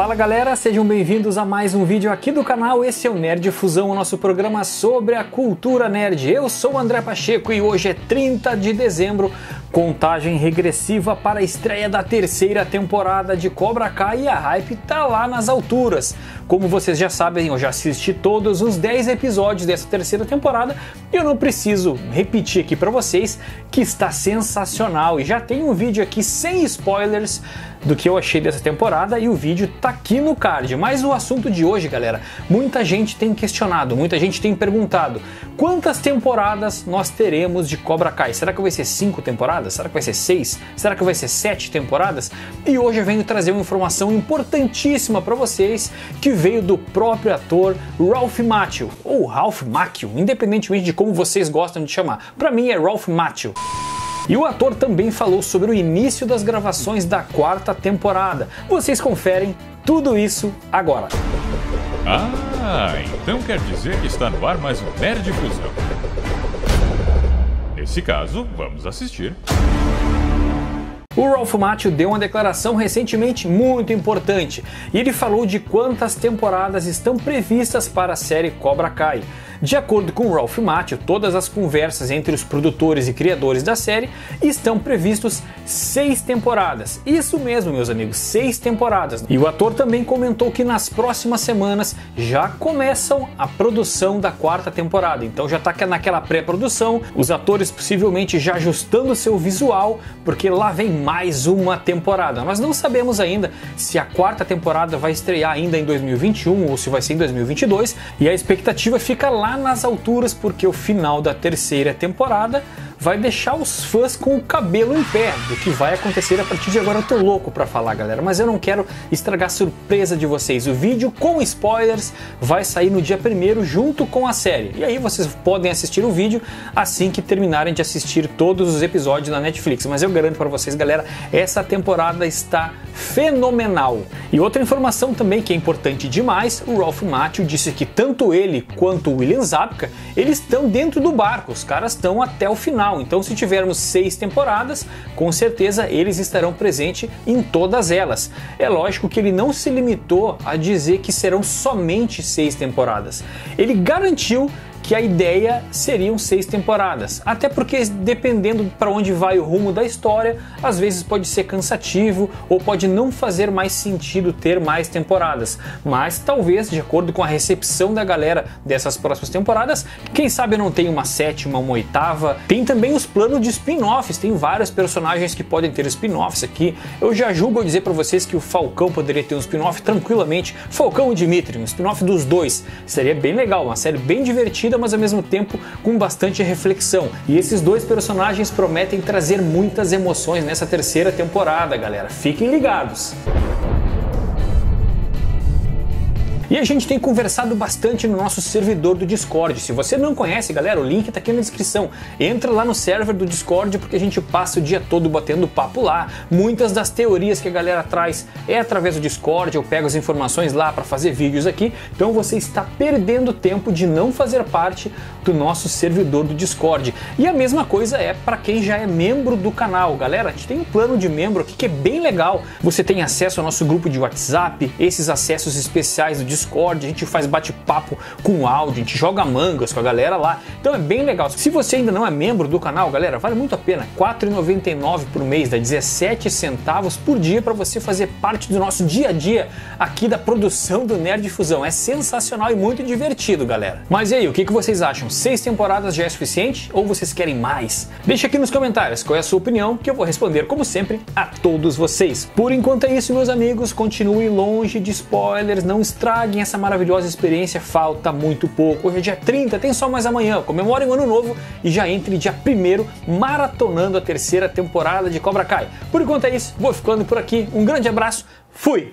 Fala galera, sejam bem-vindos a mais um vídeo aqui do canal. Esse é o Nerd Fusão, o nosso programa sobre a cultura nerd. Eu sou o André Pacheco e hoje é 30 de dezembro, contagem regressiva para a estreia da terceira temporada de Cobra Kai e a hype tá lá nas alturas. Como vocês já sabem, eu já assisti todos os 10 episódios dessa terceira temporada e eu não preciso repetir aqui para vocês que está sensacional e já tem um vídeo aqui sem spoilers do que eu achei dessa temporada e o vídeo tá aqui no card. Mas o assunto de hoje, galera, muita gente tem questionado, muita gente tem perguntado quantas temporadas nós teremos de Cobra Kai. Será que vai ser cinco temporadas? Será que vai ser seis? Será que vai ser sete temporadas? E hoje eu venho trazer uma informação importantíssima para vocês que veio do próprio ator Ralph Macchio ou Ralph Macchio, independentemente de como vocês gostam de chamar. Para mim é Ralph Macchio. E o ator também falou sobre o início das gravações da quarta temporada. Vocês conferem tudo isso agora. Ah, então quer dizer que está no ar mais um Nerd Fusão. Nesse caso, vamos assistir. O Ralph Macchio deu uma declaração recentemente muito importante e ele falou de quantas temporadas estão previstas para a série Cobra Kai. De acordo com Ralph Macchio, todas as conversas entre os produtores e criadores da série estão previstos seis temporadas. Isso mesmo, meus amigos, seis temporadas. E o ator também comentou que nas próximas semanas já começam a produção da quarta temporada. Então já está naquela pré-produção, os atores possivelmente já ajustando seu visual, porque lá vem mais uma temporada. Nós não sabemos ainda se a quarta temporada vai estrear ainda em 2021 ou se vai ser em 2022, e a expectativa fica lá nas alturas, porque o final da terceira temporada vai deixar os fãs com o cabelo em pé do que vai acontecer a partir de agora. Eu tô louco para falar, galera, mas eu não quero estragar a surpresa de vocês. O vídeo com spoilers vai sair no dia primeiro junto com a série. E aí vocês podem assistir o vídeo assim que terminarem de assistir todos os episódios na Netflix. Mas eu garanto para vocês, galera, essa temporada está fenomenal. E outra informação também que é importante demais, o Ralph Macchio disse que tanto ele quanto o William Zabka, eles estão dentro do barco, os caras estão até o final. Então se tivermos seis temporadas, com certeza eles estarão presentes em todas elas. É lógico que ele não se limitou a dizer que serão somente seis temporadas. Ele garantiu que a ideia seriam seis temporadas. Até porque, dependendo para onde vai o rumo da história, às vezes pode ser cansativo ou pode não fazer mais sentido ter mais temporadas. Mas talvez, de acordo com a recepção da galera dessas próximas temporadas, quem sabe não tem uma sétima, uma oitava. Tem também os planos de spin-offs, tem vários personagens que podem ter spin-offs aqui. Eu já julgo dizer para vocês que o Falcão poderia ter um spin-off tranquilamente. Falcão e Dimitri, um spin-off dos dois. Seria bem legal, uma série bem divertida mas ao mesmo tempo com bastante reflexão. E esses dois personagens prometem trazer muitas emoções nessa terceira temporada, galera. Fiquem ligados! E a gente tem conversado bastante no nosso servidor do Discord. Se você não conhece, galera, o link está aqui na descrição. Entra lá no server do Discord porque a gente passa o dia todo batendo papo lá. Muitas das teorias que a galera traz é através do Discord, eu pego as informações lá para fazer vídeos aqui. Então você está perdendo tempo de não fazer parte do nosso servidor do Discord. E a mesma coisa é para quem já é membro do canal. Galera, a gente tem um plano de membro aqui que é bem legal. Você tem acesso ao nosso grupo de WhatsApp, esses acessos especiais do Discord Discord, a gente faz bate-papo com áudio, a gente joga mangas com a galera lá. Então é bem legal. Se você ainda não é membro do canal, galera, vale muito a pena. R$ 4,99 por mês, dá 17 centavos por dia para você fazer parte do nosso dia a dia aqui da produção do Nerd Fusão. É sensacional e muito divertido, galera. Mas e aí, o que, vocês acham? Seis temporadas já é suficiente ou vocês querem mais? Deixa aqui nos comentários qual é a sua opinião que eu vou responder, como sempre, a todos vocês. Por enquanto é isso, meus amigos. Continue longe de spoilers, não estrague estraguem essa maravilhosa experiência, falta muito pouco. Hoje é dia 30, tem só mais amanhã. Comemorem o ano novo e já entre dia 1 maratonando a terceira temporada de Cobra Kai. Por enquanto é isso, vou ficando por aqui. Um grande abraço, fui!